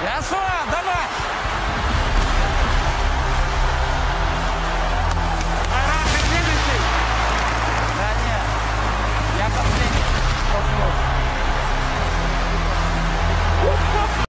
É That's one.